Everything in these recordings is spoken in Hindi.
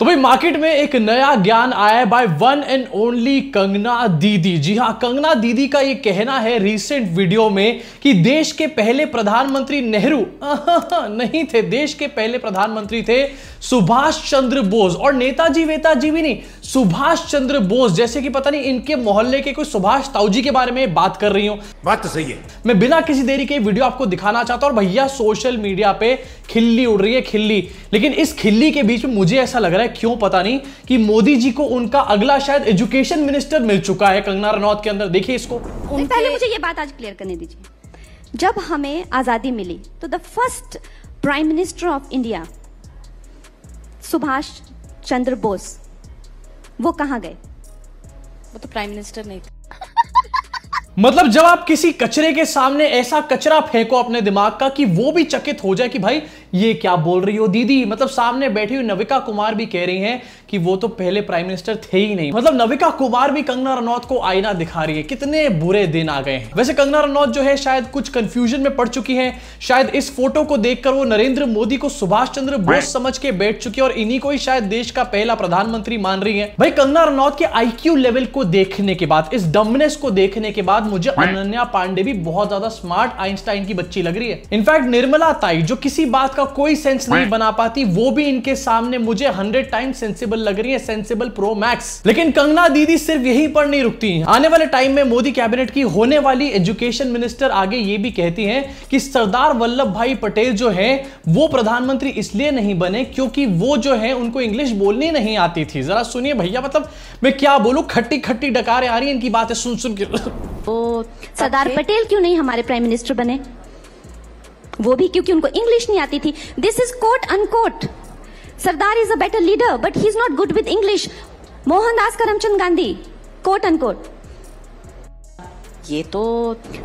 तो भाई मार्केट में एक नया ज्ञान आया है by one and only Kangana दीदी। जी हाँ कंगना दीदी का ये कहना है रीसेंट वीडियो में कि देश के पहले प्रधानमंत्री नेहरू नहीं थे देश के पहले प्रधानमंत्री थे सुभाष चंद्र बोस। और नेताजी वेताजी भी नहीं सुभाष चंद्र बोस जैसे कि पता नहीं इनके मोहल्ले के कोई सुभाष ताऊजी के बारे में बात कर रही हूँ। बात तो सही है। मैं बिना किसी देरी के वीडियो आपको दिखाना चाहता हूँ और भैया सोशल मीडिया पे खिल्ली उड़ रही है खिल्ली। लेकिन इस खिल्ली के बीच में मुझे ऐसा लग रहा है क्यों पता नहीं कि मोदी जी को उनका अगला शायद एजुकेशन मिनिस्टर मिल चुका है कंगना रनौत के अंदर। देखिए इसको। पहले मुझे ये बात आज क्लियर करने दीजिए। जब हमें आज़ादी मिली तो the first prime minister of India Subhash Chandra Bose वो कहाँ गए? वो तो प्राइम मिनिस्टर नहीं थे। मतलब जब आप किसी कचरे के सामने ऐसा कचरा फेंको अपने दिमाग का कि वो भी चकित हो जाए कि भाई ये क्या बोल रही हो दीदी? मतलब सामने बैठी हुई नविका कुमार भी कह रही हैं कि वो तो पहले प्राइम मिनिस्टर थे ही नहीं। मतलब नविका कुमार भी कंगना रनौत को आईना दिखा रही है। कितने बुरे दिन आ गए हैं। वैसे कंगना रनौत जो है शायद कुछ कंफ्यूजन में पड़ चुकी है। शायद इस फ़ोटो को देखकर वो नरेंद्र मोदी को सुभाष चंद्र बोस समझ के बैठ चुकी है और इन्हीं को ही शायद देश का पहला प्रधानमंत्री मान रही है। भाई कंगना रनौत के आईक्यू लेवल को देखने के बाद, इस डमनेस को देखने के बाद मुझे अनन्या पांडे भी बहुत ज़्यादा स्मार्ट आइंस्टाइन की बच्ची लग रही है। इनफैक्ट निर्मला ताई, जो किसी बात का कोई सेंस नहीं बना पाती वो भी इनके सामने मुझे हंड्रेड टाइम सेंसिबल लग रही है सेंसिबल प्रो मैक्स लेकिन कंगना दीदी सिर्फ़ यही पर नहीं रुकती आने वाले टाइम में मोदी कैबिनेट की होने वाली एजुकेशन मिनिस्टर आगे ये भी कहती हैं कि सरदार वल्लभ भाई पटेल जो है वो प्रधानमंत्री इसलिए नहीं बने क्योंकि वो जो है उनको इंग्लिश बोलनी नहीं आती थी। जरा सुनिए भैया मतलब मैं क्या बोलूँ? खट्टी खट्टी डकारे आ रही है इनकी बातें सुन सुन के। तो सरदार पटेल क्यों नहीं हमारे प्राइम मिनिस्टर बने? वो भी क्योंकि उनको इंग्लिश नहीं आती थी। This is quote unquote Sardar is a better leader but he is not good with English Mohandas Karamchand Gandhi quote unquote ये तो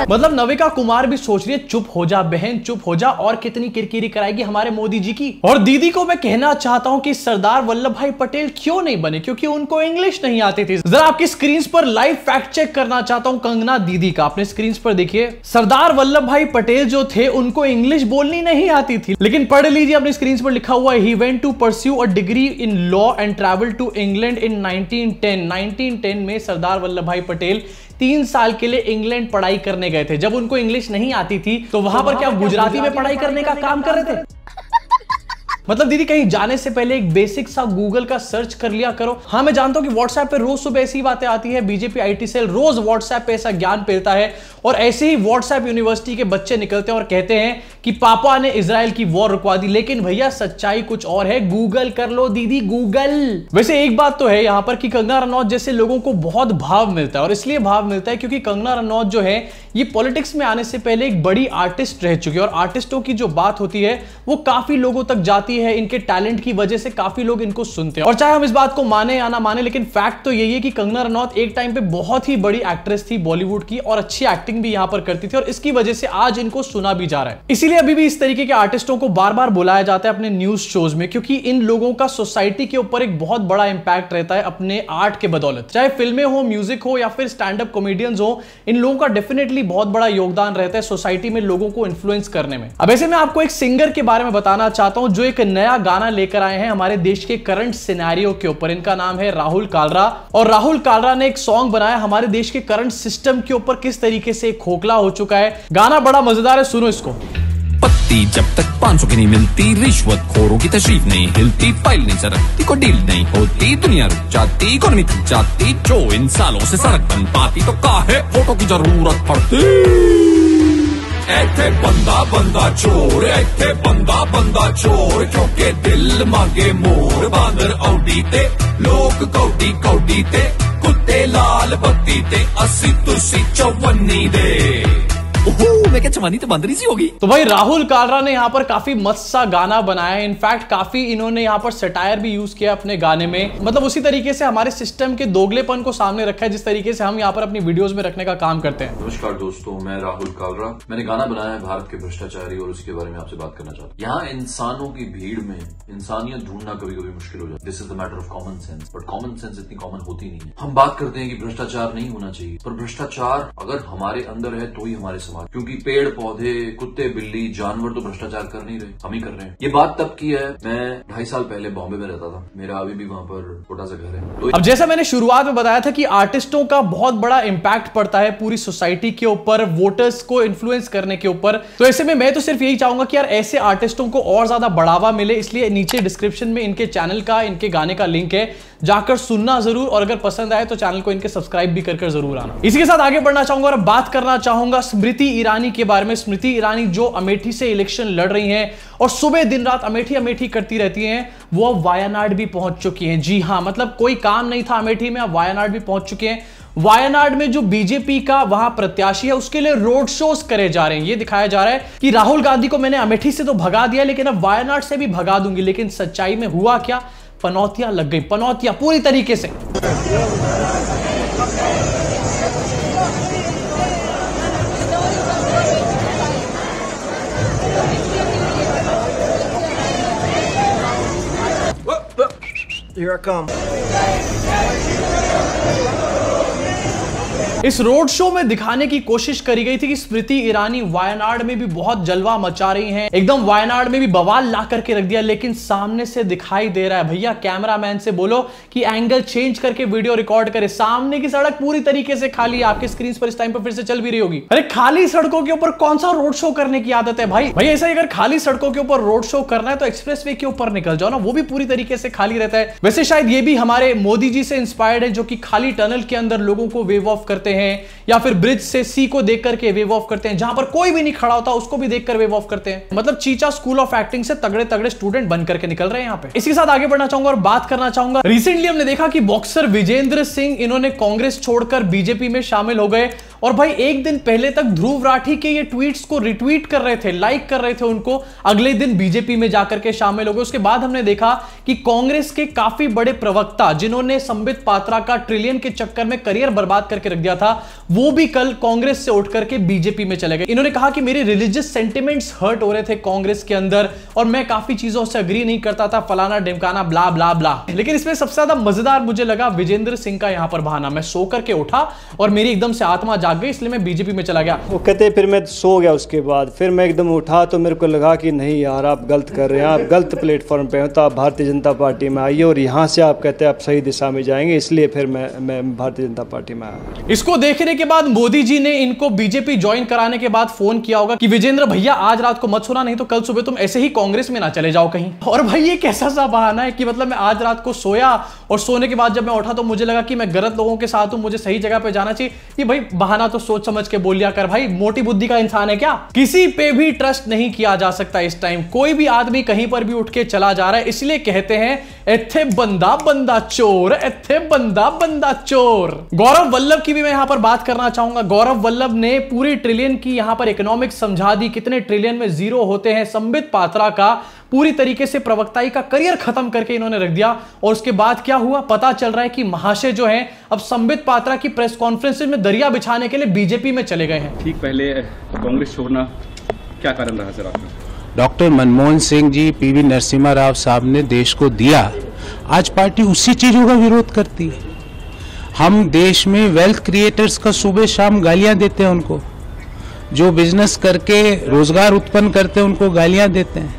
मतलब नविका कुमार भी सोच रही है, चुप हो जा बहन, चुप हो जा, और कितनी किरकिरी कराएगी हमारे मोदी जी की। और दीदी को मैं कहना चाहता हूँ कि सरदार वल्लभ भाई पटेल क्यों नहीं बने? क्योंकि उनको इंग्लिश नहीं आती थी। जरा आपकी स्क्रीन पर लाइव फैक्ट चेक करना चाहता हूँ कंगना दीदी का। अपने स्क्रीन पर देखिए। सरदार वल्लभ भाई पटेल जो थे, उनको इंग्लिश बोलनी नहीं आती थी। लेकिन पढ़ लीजिए, अपने स्क्रीन पर लिखा हुआ he went to pursue a degree in law and travel to England in 1910 1910 में सरदार वल्लभ भाई पटेल तीन साल के लिए इंग्लैंड पढ़ाई करने गए थे। जब उनको इंग्लिश नहीं आती थी तो वहाँ पर क्या गुजराती में पढ़ाई करने का काम कर रहे थे? मतलब दीदी, कहीं जाने से पहले एक बेसिक सा गूगल का सर्च कर लिया करो। हाँ मैं जानता हूँ कि व्हाट्सएप पे रोज सुबह ऐसी बातें आती है। बीजेपी आईटी सेल रोज व्हाट्सएप पे ऐसा ज्ञान पेलता है और ऐसे ही व्हाट्सएप यूनिवर्सिटी के बच्चे निकलते हैं और कहते हैं कि पापा ने इसराइल की वॉर रुकवा दी। लेकिन भैया, सच्चाई कुछ और है। गूगल कर लो दीदी गूगल वैसे एक बात तो है यहाँ पर कि कंगना रनौत जैसे लोगों को बहुत भाव मिलता है और इसलिए भाव मिलता है क्योंकि कंगना रनौत जो है ये पॉलिटिक्स में आने से पहले एक बड़ी आर्टिस्ट रह चुकी है और आर्टिस्टों की जो बात होती है, वो काफ़ी लोगों तक जाती है, इनके टैलेंट की वजह से काफ़ी लोग इनको सुनते हैं। और चाहे हम इस बात को माने या ना माने, लेकिन फैक्ट तो यही है कि कंगना रनौत एक टाइम पे बहुत ही बड़ी एक्ट्रेस थी बॉलीवुड की और अच्छी एक्टिंग भी यहाँ पर करती थी और इसकी वजह से आज इनको सुना भी जा रहा है। इसीलिए अभी भी इस तरीके के आर्टिस्टों को बार बार बुलाया जाता है अपने न्यूज़ शोज़ में, क्योंकि इन लोगों का सोसाइटी के ऊपर एक बहुत बड़ा इंपैक्ट रहता है अपने आर्ट के बदौलत। चाहे फ़िल्में हो म्यूज़िक हो या फिर स्टैंड अप कॉमेडियंस हो, इन लोगों का डेफिनेटली बहुत बड़ा योगदान रहता है सोसाइटी में लोगों को इन्फ्लुएंस करने में। अब ऐसे में आपको एक सिंगर के बारे में बताना चाहता हूँ, जो एक नया गाना लेकर आए हैं हमारे देश के करंट सिनेरियो के ऊपर। इनका नाम है राहुल कालरा। और राहुल कालरा ने एक सॉन्ग बनाया हमारे देश के करंट सिस्टम के ऊपर किस तरीके से खोखला हो चुका है। गाना बड़ा मज़ेदार है, सुनो इसको। पत्ती जब तक पाँच सौ की नहीं मिलती, रिश्वत खोरों की तशरीफ़ नहीं हिलती, फ़ाइल नहीं सरकती को डील नहीं होती। दुनिया रुक जाती, इकोनॉमी थक जाती, जो इन सालों से सड़क बन पाती तो काहे फ़ोटो की ज़रूरत पड़ती? ऐथे बंदा बंदा चोर, ऐथे बंदा बंदा चोर, क्योंकि दिल मांगे मोर, बांदर औडी ते, लोग कौडी कौडी ते, कुत्ते लाल बत्ती ते, अस्सी तुसी चौवन्नी दे। मैं क्या चवानी तो बंदरी सी होगी तो भाई राहुल कालरा ने यहाँ पर काफ़ी मस्त सा गाना बनाया है। इनफैक्ट काफ़ी इन्होंने यहाँ पर सटायर भी यूज़ किया अपने गाने में। मतलब उसी तरीके से हमारे सिस्टम के दोगलेपन को सामने रखा है जिस तरीके से हम यहाँ पर अपनी वीडियोस में रखने का काम करते हैं। नमस्कार दोस्तों मैं राहुल कालरा। मैंने गाना बनाया है भारत के भ्रष्टाचारी और उसके बारे में आपसे बात करना चाहता हूँ। यहाँ इंसानों की भीड़ में इंसानियत ढूंढना कभी कभी मुश्किल हो जाता है। This is the matter of common sense but common sense इतनी कॉमन होती नहीं है। हम बात करते हैं कि भ्रष्टाचार नहीं होना चाहिए। पर भ्रष्टाचार अगर हमारे अंदर है तो ही हमारे समाज क्योंकि पेड़, पौधे, कुत्ते, बिल्ली, जानवर तो भ्रष्टाचार कर नहीं रहे, हम ही कर रहे हैं। ये बात तब की है, मैं ढाई साल पहले बॉम्बे में रहता था। मेरा अभी भी वहाँ पर छोटा सा घर है। तो अब जैसा मैंने शुरुआत में बताया था कि आर्टिस्टों का बहुत बड़ा इम्पैक्ट पड़ता है पूरी सोसाइटी के ऊपर वोटर्स को इन्फ्लुएंस करने के ऊपर। तो ऐसे में मैं तो सिर्फ़ यही चाहूँगा कि यार ऐसे आर्टिस्टों को और ज़्यादा बढ़ावा मिले, इसलिए नीचे डिस्क्रिप्शन में इनके चैनल का, इनके गाने का लिंक है। जाकर सुनना ज़रूर और अगर पसंद आए तो चैनल को इनके सब्सक्राइब भी कर ज़रूर आना। इसी के साथ आगे बढ़ना चाहूँगा और बात करना चाहूँगा स्मृति ईरानी के बारे में। स्मृति ईरानी जो अमेठी से इलेक्शन लड़ रही हैं और सुबह दिन रात अमेठी अमेठी करती रहती हैं, वो अब वायनाड भी पहुँच चुकी हैं। जी हाँ मतलब कोई काम नहीं था अमेठी में, अब वायनाड भी पहुँच चुके हैं। वायनाड में जो बीजेपी का वहाँ प्रत्याशी है, उसके लिए रोड शोज़ करे जा रहे हैं। ये दिखाया जा रहा है कि राहुल गांधी को मैंने अमेठी से तो भगा दिया, लेकिन अब वायनाड से भी भगा दूँगी, लेकिन सच्चाई में हुआ क्या? पनौतियाँ लग गई पनौतियाँ पूरी तरीके से Here I come. इस रोड शो में दिखाने की कोशिश करी गई थी कि स्मृति ईरानी वायनाड में भी बहुत जलवा मचा रही हैं। एकदम वायनाड में भी बवाल ला करके रख दिया, लेकिन सामने से दिखाई दे रहा है। भैया, कैमरामैन से बोलो कि एंगल चेंज करके वीडियो रिकॉर्ड करे। सामने की सड़क पूरी तरीके से खाली आपके स्क्रीन पर इस टाइम पर फिर से चल भी रही होगी। अरे, खाली सड़कों के ऊपर कौन सा रोड शो करने की आदत है भाई? भाई ऐसा अगर खाली सड़कों के ऊपर रोड शो करना है तो एक्सप्रेस के ऊपर निकल जाओ ना। वो भी पूरी तरीके से खाली रहता है। वैसे शायद ये भी हमारे मोदी जी से इंस्पायर्ड है, जो कि खाली टनल के अंदर लोगों को वेव ऑफ़ करते करते हैं या फिर ब्रिज से सी को देख करके वेव ऑफ़ करते हैं। जहाँ पर कोई भी नहीं खड़ा होता, उसको भी देखकर वेव ऑफ़ करते हैं। मतलब चीचा स्कूल ऑफ़ एक्टिंग से तगड़े तगड़े स्टूडेंट बन करके निकल रहे हैं यहाँ पे। इसी के साथ आगे बढ़ना चाहूँगा और बात करना चाहूँगा। रिसेंटली हमने देखा कि बॉक्सर विजेंद्र सिंह, इन्होंने कांग्रेस छोड़कर बीजेपी में शामिल हो गए। और भाई, एक दिन पहले तक ध्रुव राठी के ये ट्वीट्स को रिट्वीट कर रहे थे लाइक कर रहे थे उनको। अगले दिन बीजेपी में जाकर के शामिल हो गए। उसके बाद हमने देखा कि कांग्रेस के काफ़ी बड़े प्रवक्ता, जिन्होंने संबित पात्रा का ट्रिलियन के चक्कर में करियर बर्बाद करके रख दिया था, वो भी कल कांग्रेस से उठ करके बीजेपी में चले गए। इन्होंने कहा कि मेरे रिलीजियस सेंटिमेंट्स हर्ट हो रहे थे कांग्रेस के अंदर, और मैं काफ़ी चीज़ों से अग्री नहीं करता था, फलाना डिमकाना ब्ला ब्ला ब्ला लेकिन इसमें सबसे ज़्यादा मज़ेदार मुझे लगा विजेंद्र सिंह का यहाँ पर बहाना। मैं सो करके उठा और मेरी एकदम से आत्मा जाग गई इसलिए मैं बीजेपी में चला गया। वो कहते फिर मैं सो गया उसके बाद। फिर मैं एकदम उठा तो मेरे को लगा कि नहीं यार आप गलत कर रहे हैं आप गलत प्लेटफॉर्म पे हो तो आप भारतीय जनता पार्टी में आइए और यहाँ से आप कहते हैं आप सही दिशा में जाएँगे इसलिए फिर मैं मैं भारतीय जनता पार्टी में आया। इसको देखने के बाद मोदी जी ने इनको बीजेपी ज्वाइन कराने के बाद फ़ोन किया होगा कि विजेंद्र भैया आज रात को मत सोना नहीं तो कल सुबह तुम ऐसे ही कांग्रेस में ना चले जाओ कहीं। और भाई ये कैसा सा बहाना है कि मतलब मैं आज रात को सोया और सोने के बाद जब मैं उठा तो मुझे लगा कि मैं गलत लोगों के साथ हूँ मुझे सही जगह पे जाना चाहिए। ये भाई बहाना तो सोच समझ के बोल लिया कर भाई। मोटी बुद्धि का इंसान है क्या? किसी पे भी ट्रस्ट नहीं किया जा सकता इस टाइम कोई भी आदमी कहीं पर भी उठ के चला जा रहा है, इसलिए कहते हैं एथे बंदा बंदा चोर एथे बंदा बंदा चोर। गौरव वल्लभ की भी मैं यहाँ पर बात करना चाहूँगा। गौरव वल्लभ ने पूरी ट्रिलियन की यहाँ पर इकोनॉमिक्स समझा दी। कितने ट्रिलियन में ज़ीरो होते हैं, संबित पात्रा का पूरी तरीके से प्रवक्ताई का करियर खत्म करके इन्होंने रख दिया। और उसके बाद क्या हुआ? पता चल रहा है कि महाशय जो है अब संबित पात्रा की प्रेस कॉन्फ्रेंस में दरिया बिछाने के लिए बीजेपी में चले गए हैं। ठीक पहले कांग्रेस छोड़ना क्या कारण रहा सर आपका? डॉक्टर मनमोहन सिंह जी पीवी नरसिम्हा राव साहब ने देश को दिया। आज पार्टी उसी चीज़ों का विरोध करती है। हम देश में वेल्थ क्रिएटर्स का सुबह शाम गालियाँ देते हैं उनको। जो बिज़नेस करके रोज़गार उत्पन्न करते हैं उनको गालियाँ देते हैं।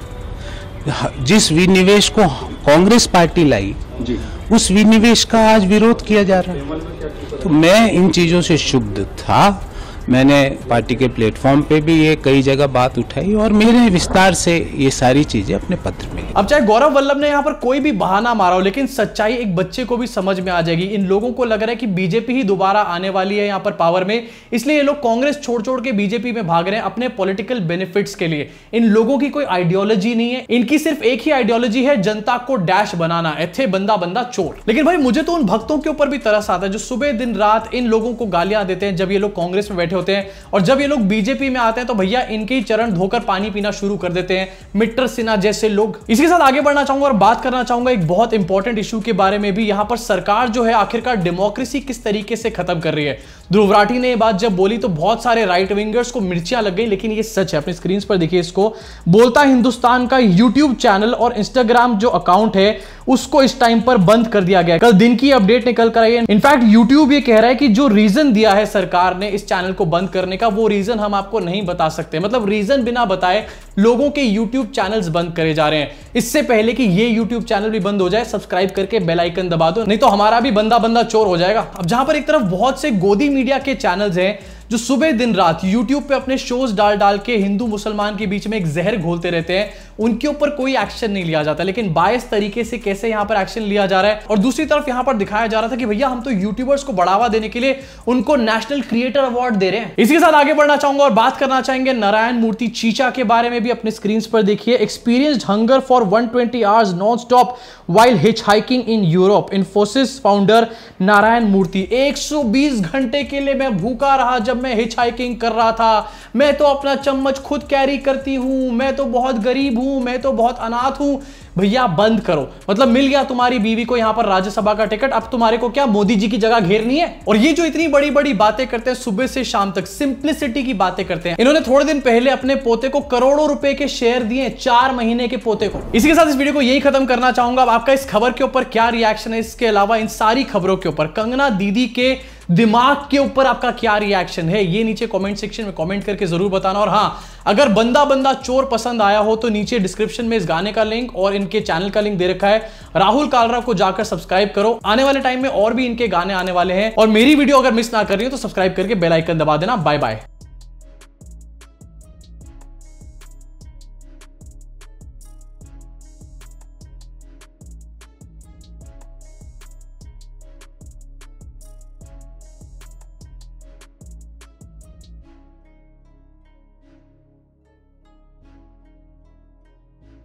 जिस विनिवेश को कांग्रेस पार्टी लाई जी। उस विनिवेश का आज विरोध किया जा रहा है। तो मैं इन चीज़ों से शुद्ध था। मैंने पार्टी के प्लेटफॉर्म पे भी ये कई जगह बात उठाई और मेरे विस्तार से ये सारी चीज़ें अपने पत्र में अब चाहे गौरव वल्लभ ने यहाँ पर कोई भी बहाना मारा हो, लेकिन सच्चाई एक बच्चे को भी समझ में आ जाएगी। इन लोगों को लग रहा है कि बीजेपी ही दोबारा आने वाली है यहाँ पर पावर में। इसलिए ये लोग कांग्रेस छोड़ छोड़ के बीजेपी में भाग रहे हैं अपने पॉलिटिकल बेनिफिट्स के लिए। इन लोगों की कोई आइडियोलॉजी नहीं है। इनकी सिर्फ़ एक ही आइडियोलॉजी है, जनता को डैश बनाना एथे बंदा बंदा चोर। लेकिन भाई, मुझे तो उन भक्तों के ऊपर भी तरस आता है जो सुबह दिन रात इन लोगों को गालियाँ देते हैं जब ये लोग कांग्रेस में बैठे होते हैं। और जब ये लोग बीजेपी में आते हैं तो भैया इनके ही चरण धोकर पानी पीना शुरू कर देते हैं। मिट्टर सिन्हा जैसे लोग। इसके साथ आगे बढ़ना चाहूँगा और बात करना चाहूँगा एक बहुत इंपॉर्टेंट इशू के बारे में भी। यहाँ पर सरकार जो है, आखिरकार डेमोक्रेसी किस तरीके से खत्म कर रही है? ध्रुव राठी ने ये बात जब बोली तो बहुत सारे राइट विंगर्स को मिर्चियाँ लग गई, लेकिन ये सच है, अपनी स्क्रीन पर देखिए इसको। बोलता हिंदुस्तान का यूट्यूब चैनल और इंस्टाग्राम जो अकाउंट है, उसको इस टाइम पर बंद कर दिया गया। कल दिन की अपडेट निकल कर आई है। इनफैक्ट यूट्यूब ये कह रहा है कि जो रीजन दिया है सरकार ने इस चैनल को बंद करने का, वो रीजन हम आपको नहीं बता सकते। मतलब रीजन बिना बताए लोगों के यूट्यूब चैनल्स बंद करे जा रहे हैं। इससे पहले कि ये यूट्यूब चैनल भी बंद हो जाए सब्सक्राइब करके बेल आइकन दबा दो, नहीं तो हमारा भी बंदा बंदा चोर हो जाएगा। अब जहाँ पर एक तरफ़ बहुत से गोदी मीडिया के चैनल्स हैं, जो सुबह दिन रात YouTube पे अपने शोज़ डाल डाल के हिंदू मुसलमान के बीच में एक जहर घोलते रहते हैं उनके ऊपर कोई एक्शन नहीं लिया जाता, लेकिन बायस तरीके से कैसे यहाँ पर एक्शन लिया जा रहा है? और दूसरी तरफ़ यहाँ पर दिखाया जा रहा था कि भैया, हम तो यूट्यूबर्स को बढ़ावा देने के लिए उनको नेशनल क्रिएटर अवार्ड दे रहे हैं। इसी के साथ आगे बढ़ना चाहूँगा और बात करना चाहेंगे नारायण मूर्ति चीचा के बारे में भी अपने स्क्रीन पर देखिए। Experience hunger for 120 hours non stop while hitchhiking in Europe Infosys founder Narayana Murthy 120 घंटे के लिए मैं भूखा रहा जब मैं हिच हाइकिंग कर रहा था। मैं तो अपना चम्मच खुद कैरी करती हूँ, मैं तो बहुत गरीब हूँ, मैं तो बहुत अनाथ हूँ। भैया, बंद करो। मतलब मिल गया तुम्हारी बीवी को यहाँ पर राज्यसभा का टिकट अब तुम्हारे को क्या मोदी जी की जगह घेरनी है? और ये जो इतनी बड़ी बड़ी बातें करते हैं सुबह से शाम तक सिंप्लिसिटी की बातें करते हैं। इन्होंने थोड़े दिन पहले अपने पोते को करोड़ों रुपए के शेयर दिए चार महीने के पोते को। इसी के साथ इस वीडियो को यही खत्म करना चाहूँगा। आपका इस खबर के ऊपर क्या रिएक्शन है, इसके अलावा इन सारी खबरों के ऊपर, कंगना दीदी के दिमाग के ऊपर आपका क्या रिएक्शन है, ये नीचे कमेंट सेक्शन में कमेंट करके ज़रूर बताना। और हाँ अगर बंदा बंदा चोर पसंद आया हो तो नीचे डिस्क्रिप्शन में इस गाने का लिंक और इनके चैनल का लिंक दे रखा है। राहुल कालरा को जाकर सब्सक्राइब करो। आने वाले टाइम में और भी इनके गाने आने वाले हैं। और मेरी वीडियो अगर मिस ना कर रही हो तो सब्सक्राइब करके बेलाइकन दबा देना। Bye bye